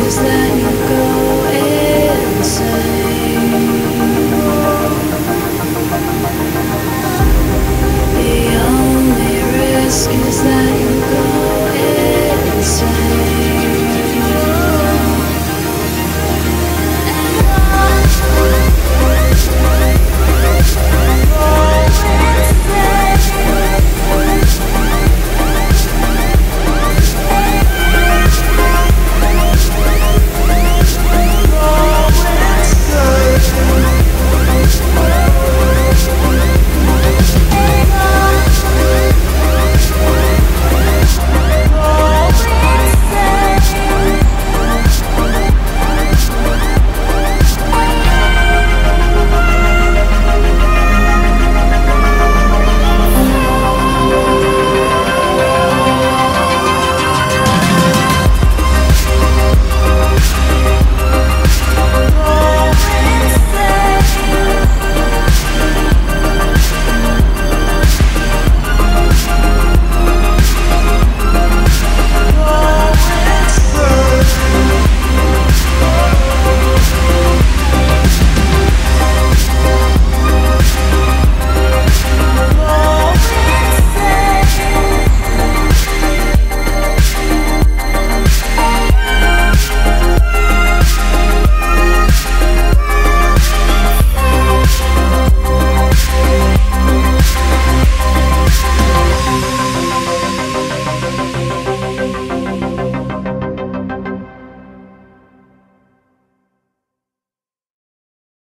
is that?